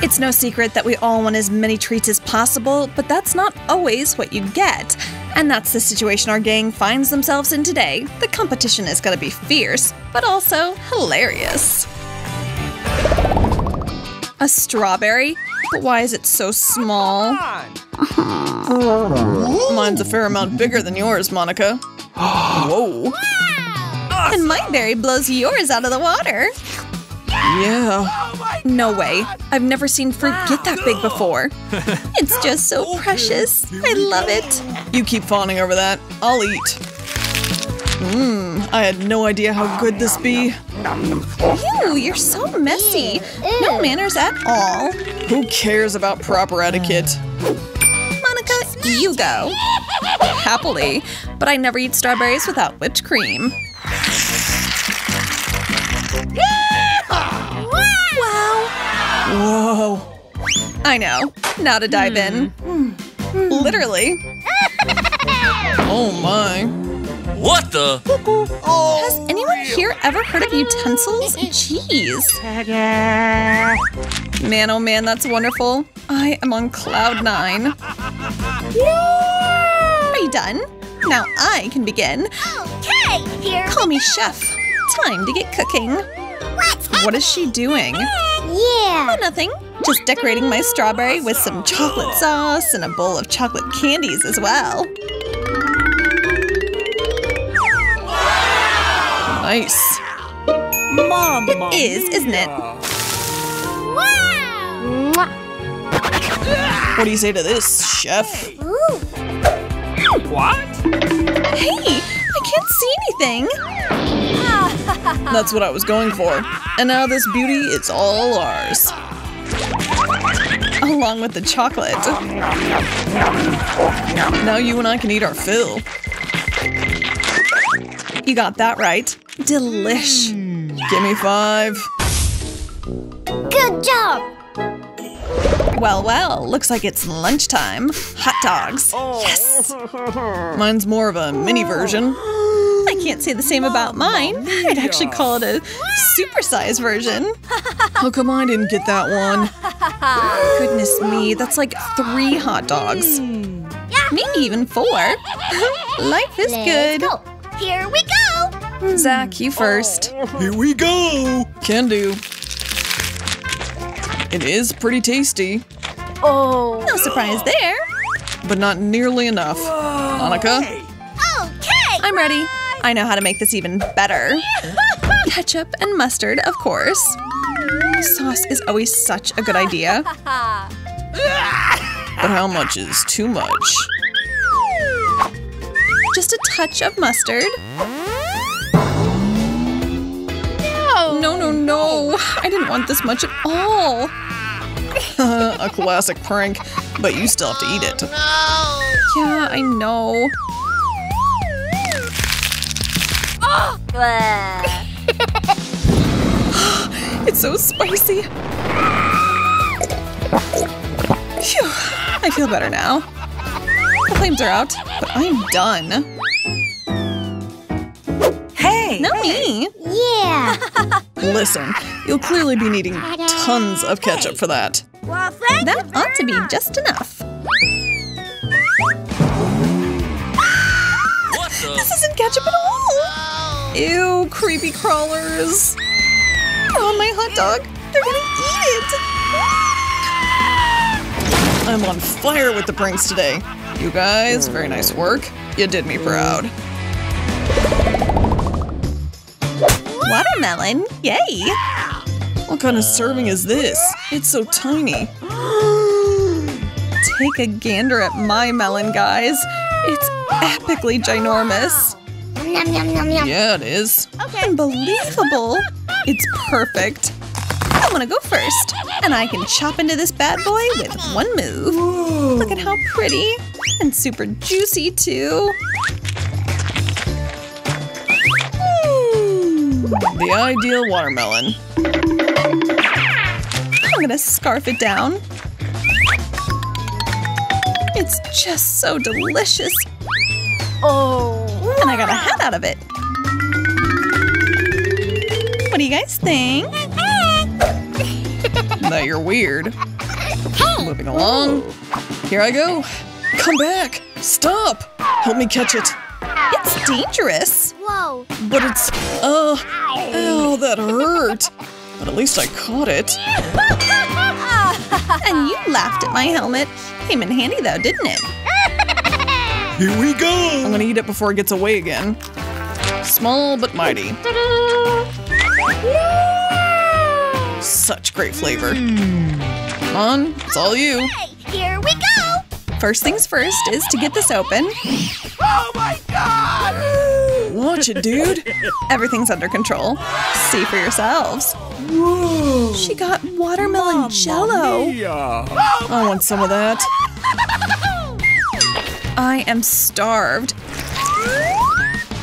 It's no secret that we all want as many treats as possible, but that's not always what you get. And that's the situation our gang finds themselves in today. The competition is gonna be fierce, but also hilarious. A strawberry? But why is it so small? Uh-huh. Mine's a fair amount bigger than yours, Monica. Whoa. And my berry blows yours out of the water. Yeah. No way. I've never seen fruit get that big before. It's just so precious. I love it. You keep fawning over that. I'll eat. Mmm, I had no idea how good this be. Ew, you're so messy. No manners at all. Who cares about proper etiquette? Monica, you go. Happily, but I never eat strawberries without whipped cream. I know. Now to dive in. Hmm. Literally. Oh my. What the? Has anyone here ever heard of utensils? Jeez. Man, oh man, that's wonderful. I am on cloud nine. Are you done? Now I can begin. Okay, here Call me chef. Time to get cooking. What is she doing? Yeah. Oh, nothing. Just decorating my strawberry with some chocolate sauce and a bowl of chocolate candies as well. Nice. Mama. It is, isn't it? Wow. What do you say to this, chef? Ooh. What? Hey, I can't see anything. That's what I was going for. And now this beauty is all ours. Along with the chocolate. Now you and I can eat our fill. You got that right. Delish. Hmm. Give me five. Good job. Well, well, looks like it's lunchtime. Hot dogs. Oh. Yes! Mine's more of a mini version. I can't say the same about mine. I'd actually call it a supersized version. How come I didn't get that one? Goodness me, that's like three hot dogs. Hmm. Maybe even four. Life is good. go. Here we go. Hmm. Zach, you first. Oh, here we go. Can do. It is pretty tasty, Oh. no surprise there, but not nearly enough. Monica? Okay. I'm ready. I know how to make this even better. Ketchup and mustard, of course. Sauce is always such a good idea. But how much is too much? Just a touch of mustard. No, no, no. no! I didn't want this much at all. a classic prank, but you still have to eat it. Yeah, I know. It's so spicy. Phew, I feel better now. The flames are out, but I'm done. Hey. Not me. Yeah. Listen, you'll clearly be needing tons of ketchup for that. well, thank That you ought to be very just enough. What the? This isn't ketchup at all. Ew, creepy crawlers. They're on my hot dog. They're gonna eat it. I'm on fire with the pranks today. You guys, very nice work. You did me proud. Watermelon, yay! What kind of serving is this? It's so tiny. Take a gander at my melon, guys. It's epically ginormous. Yum, yum, yum, yum. Yeah, it is. Unbelievable. It's perfect. I want to go first, and I can chop into this bad boy with one move. Look at how pretty and super juicy too. The ideal watermelon. I'm gonna scarf it down. It's just so delicious. Oh. And I got a hat out of it. What do you guys think? that you're weird. Moving along. Here I go. Come back. Stop. Help me catch it. It's dangerous. Whoa. But it's, uh, ow, that hurt. But at least I caught it. and you laughed at my helmet. Came in handy though, didn't it? Here we go! I'm gonna eat it before it gets away again. Small but mighty. Such great flavor. Come on, it's all you. Hey, here we go. First things first is to get this open. Oh my god! Watch it, dude. Everything's under control. See for yourselves. She got watermelon jello. Yeah. I want some of that. I am starved.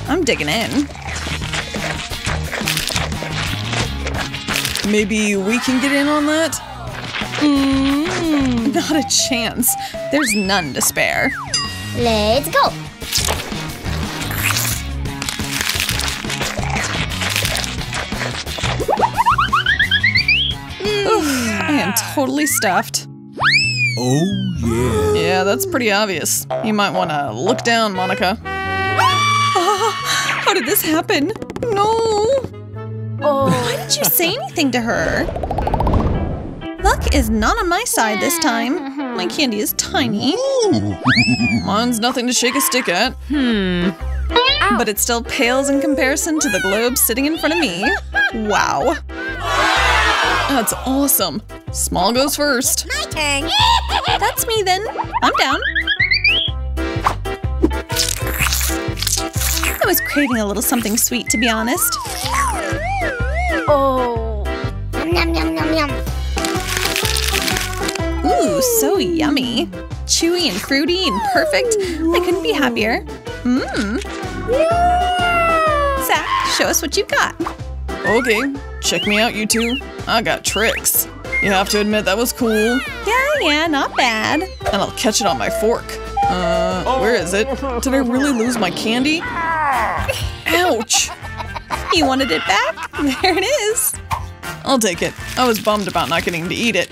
I'm digging in. Maybe we can get in on that? Mm, not a chance. There's none to spare. Let's go. I am totally stuffed. Oh yeah. Yeah, that's pretty obvious. You might want to look down, Monica. Ah, how did this happen? No! Oh. Why didn't you say anything to her? Luck is not on my side this time. My candy is tiny. Mine's nothing to shake a stick at. Hmm. But it still pales in comparison to the globe sitting in front of me. Wow. That's awesome. Small goes first. My turn. That's me then. I'm down. I was craving a little something sweet, to be honest. Oh. Yum yum yum yum. Ooh, so yummy. Chewy and fruity and perfect. I couldn't be happier. Mmm. Zach, show us what you've got. Okay, check me out, you two. I got tricks. You have to admit that was cool. Yeah, yeah, not bad. And I'll catch it on my fork. Uh, where is it? Did I really lose my candy? Ouch! You wanted it back? There it is. I'll take it. I was bummed about not getting to eat it.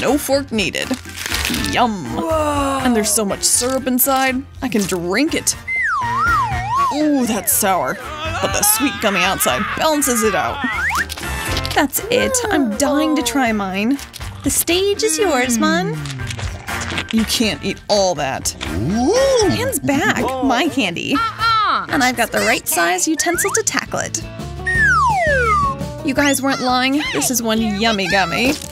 No fork needed. Yum. And there's so much syrup inside, I can drink it. Ooh, that's sour. But the sweet gummy outside balances it out. That's it. I'm dying to try mine. The stage is yours, Mon. You can't eat all that. Hands back, my candy. Uh-huh. And I've got the right size utensil to tackle it. You guys weren't lying. This is one yummy gummy.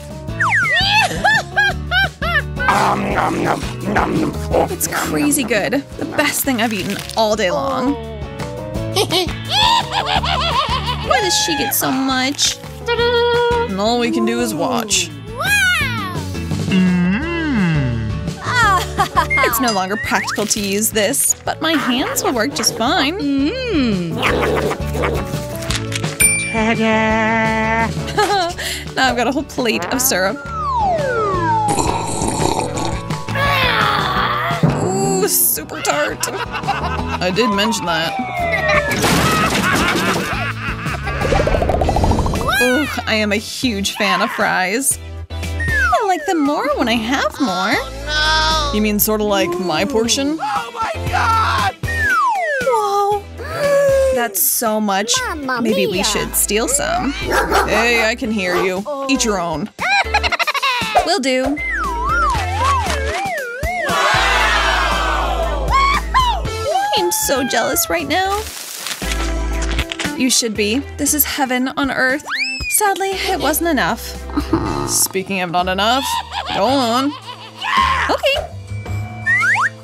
It's crazy good. The best thing I've eaten all day long. Oh. Why does she get so much? And all we can do is watch. It's no longer practical to use this, but my hands will work just fine. now I've got a whole plate of syrup. Ooh, super tart. I did mention that. Ooh, I am a huge fan of fries. I like them more when I have more. Oh, no. You mean sort of like my portion? Oh my god! Whoa. That's so much. Mamma Maybe we should steal some. Hey, I can hear you. Eat your own. Will do. I'm so jealous right now. You should be. This is heaven on earth. Sadly, it wasn't enough. Speaking of not enough, go on. Okay.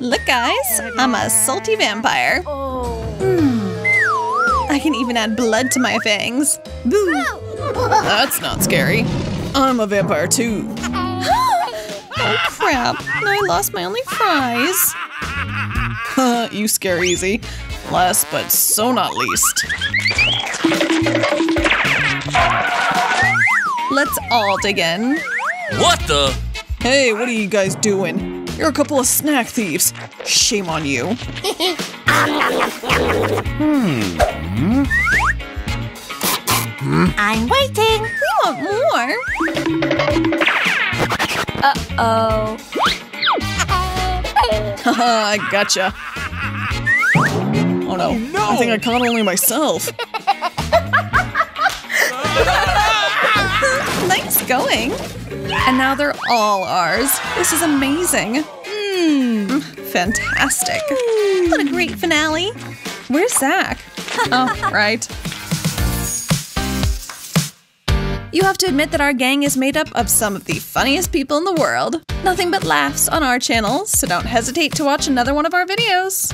Look, guys, I'm a salty vampire. Hmm. I can even add blood to my fangs. Boo. That's not scary. I'm a vampire too. oh crap, I lost my only fries. Huh, you scare easy. Last but so not least. Let's all dig in. What the? Hey, what are you guys doing? You're a couple of snack thieves. Shame on you. Hmm. I'm waiting. We want more. Uh-oh. Haha, I gotcha. Oh no. I think I caught only myself. going. And now they're all ours. This is amazing. Mmm, fantastic. What a great finale. Where's Zach? Oh, right. You have to admit that our gang is made up of some of the funniest people in the world. Nothing but laughs on our channel, so don't hesitate to watch another one of our videos.